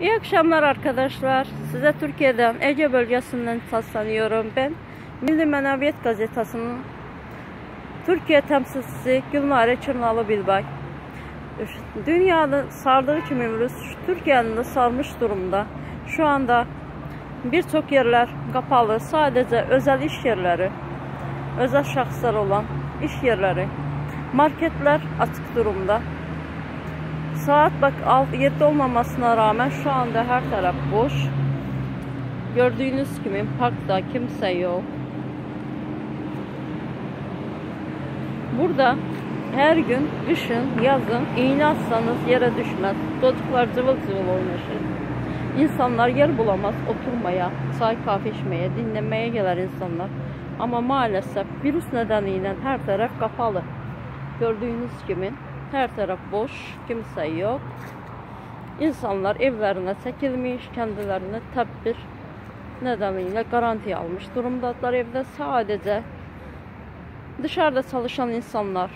İyi akşamlar arkadaşlar. Size Türkiye'den Ege bölgesinden seslanıyorum ben. Milli Meneviyet Gazetesi'nin Türkiye temsilcisi Gülnare Çırnalı Bilbay. Dünyanın sardığı kimi virüs Türkiye'nin de sarmış durumda. Şu anda birçok yerler kapalı. Sadece özel iş yerleri, özel şahıslar olan iş yerleri, marketler açık durumda. Saat bak 7 olmamasına rağmen şu anda her taraf boş. Gördüğünüz gibi parkta kimse yok. Burada her gün kışın, yazın iğne atsanız yere düşmez. Çocuklar cıvıl cıvıl oynaşır. İnsanlar yer bulamaz oturmaya, çay kahve içmeye, dinlemeye gelir insanlar. Ama maalesef virüs nedeniyle her taraf kapalı. Gördüğünüz gibi her taraf boş, kimse yok. İnsanlar evlerine çekilmiş, kendilerine tedbir nedeniyle garanti almış durumdalar evde. Sadece dışarıda çalışan insanlar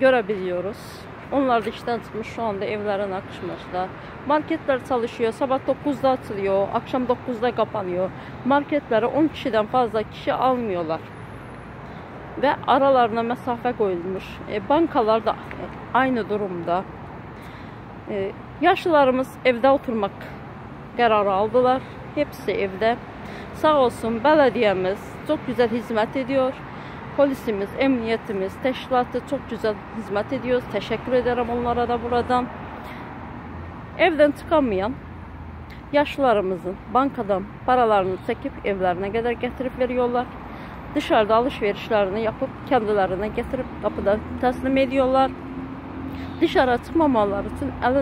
görebiliyoruz. Onlar da işten çıkmış şu anda evlerine akışmışlar. Marketler çalışıyor. Sabah 9'da açılıyor. Akşam 9'da kapanıyor. Marketlere 10 kişiden fazla kişi almıyorlar ve aralarına mesafe koyulmuş. E, bankalar da aynı durumda. E, yaşlılarımız evde oturmak kararı aldılar. Hepsi evde. Sağ olsun belediyemiz çok güzel hizmet ediyor. Polisimiz, emniyetimiz, teşkilatı çok güzel hizmet ediyoruz. Teşekkür ederim onlara da buradan. Evden çıkamayan yaşlılarımızın bankadan paralarını çekip evlerine kadar getirip veriyorlar dışarıda alış-verişlərini yapıb kəndlərinə gətirib qapıda təslim ediyorlar. Dışarı çıxmamaları üçün əlin